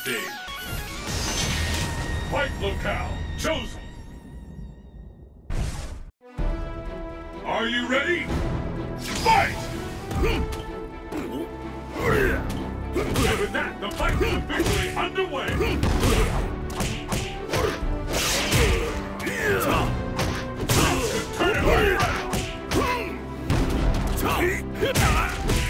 stage. Fight locale chosen. Are you ready? Fight! That, the fight is officially underway. Turn it around.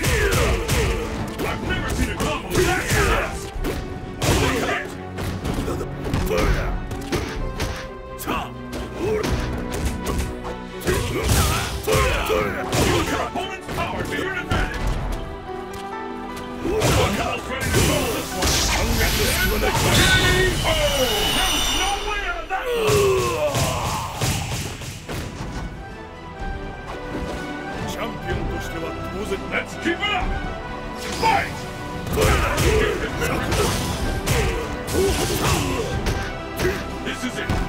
ャンピオンとしては当然 Let's keep it up. Fight! This is it.